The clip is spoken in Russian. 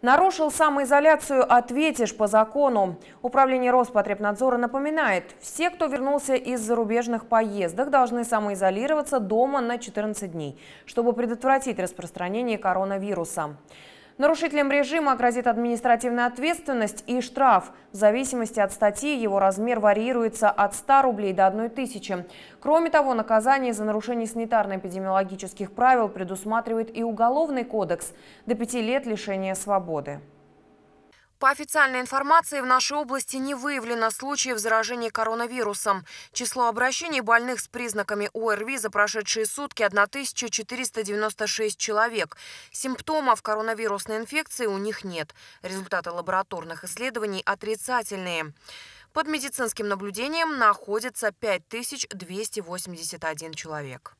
Нарушил самоизоляцию – ответишь по закону. Управление Роспотребнадзора напоминает, все, кто вернулся из зарубежных поездок, должны самоизолироваться дома на 14 дней, чтобы предотвратить распространение коронавируса. Нарушителям режима грозит административная ответственность и штраф. В зависимости от статьи его размер варьируется от 100 рублей до 1 тысячи. Кроме того, наказание за нарушение санитарно-эпидемиологических правил предусматривает и Уголовный кодекс до 5 лет лишения свободы. По официальной информации, в нашей области не выявлено случаев заражения коронавирусом. Число обращений больных с признаками ОРВИ за прошедшие сутки – 1496 человек. Симптомов коронавирусной инфекции у них нет. Результаты лабораторных исследований отрицательные. Под медицинским наблюдением находится 5281 человек.